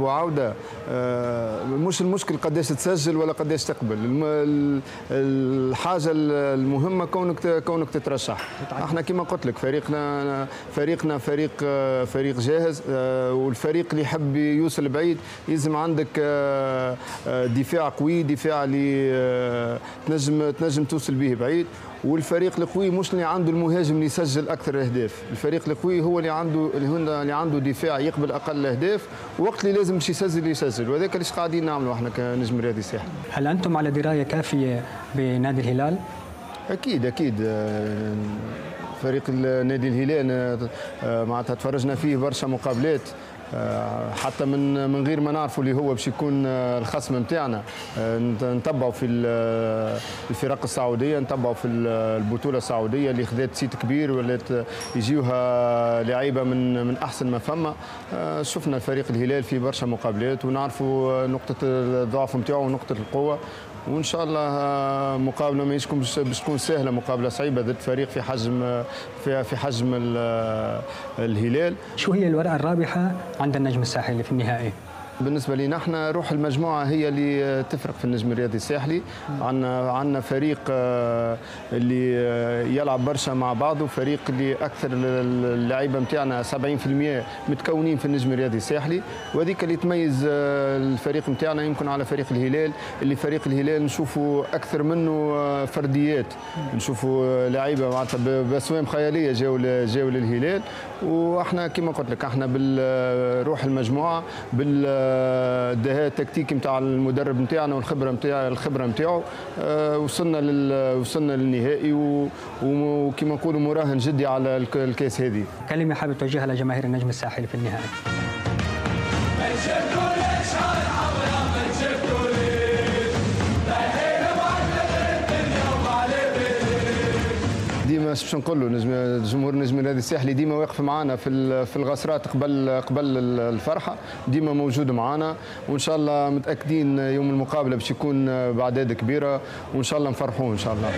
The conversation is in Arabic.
وعودة آه، مش المشكل قداش تسجل ولا قداش تقبل. الحاجة المهمة كونك كونك تترشح. إحنا كما قلت لك فريقنا فريقنا فريق آه، فريق جاهز آه، والفريق اللي يحب يوصل بعيد يلزم عندك دفاع قوي دفاع اللي تنجم تنجم توصل به بعيد. والفريق القوي مش اللي عنده المهاجم اللي يسجل أكثر أهداف. الفريق القوي هو اللي عنده اللي عنده دفاع يقبل أقل أهداف وقت اللي لازم باش يسجل يسجل. وهذاك اللي قاعدين نعملوا إحنا كنجم رياضي ساحل. هل أنتم على دراية كافية بنادي الهلال؟ أكيد أكيد. فريق نادي الهلال آه، معناتها تفرجنا فيه برشا مقابلات. حتى من من غير ما نعرفوا اللي هو باش يكون آه، الخصم نتاعنا. آه، نتبعوا في الفرق السعودية نتبعوا في البطولة السعودية اللي خذت سيت كبير ولات يجيوها لعيبة من من أحسن ما فما. شفنا الفريق الهلال في برشا مقابلات ونعرفوا نقطة الضعف نتاعو ونقطة القوة. وإن شاء الله مقابلة ما يشكم باش تكون سهلة مقابلة صعيبة ضد فريق في حجم في حجم الهلال. شو هي الورقة الرابحة؟ عند النجم الساحلي في النهائي. بالنسبة لنا إحنا روح المجموعة هي اللي تفرق في النجم الرياضي الساحلي. عندنا عندنا فريق آه، اللي آه، يلعب برشا مع بعضه فريق اللي أكثر اللعيبة نتاعنا 70% متكونين في النجم الرياضي الساحلي. وهذيك اللي تميز آه، الفريق نتاعنا يمكن على فريق الهلال اللي فريق الهلال نشوفوا أكثر منه فرديات. نشوفوا لعيبة معناتها باسوام خيالية جاوا جاوا للهلال. وأحنا كما قلت لك أحنا بالروح المجموعة بال الدهاء التكتيكي نتاع المدرب نتاعنا والخبرة نتاع الخبرة نتاعو آه، وصلنا لل وصلنا للنهائي وكما نقولوا مراهن جدي على الكاس هذه. كلمة حابب توجهها لجماهير النجم الساحلي في النهائي. ديما باش نقول له نجم جمهور نجم النادي الساحلي ديما واقف معنا في في الغسرات قبل قبل الفرحة. ديما موجود معنا وإن شاء الله متأكدين يوم المقابلة باش يكون باعداد كبيرة وإن شاء الله نفرحوه إن شاء الله.